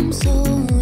I'm so